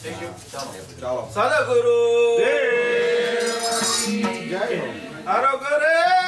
Thank you. Salam. Salam. Salam. Salam.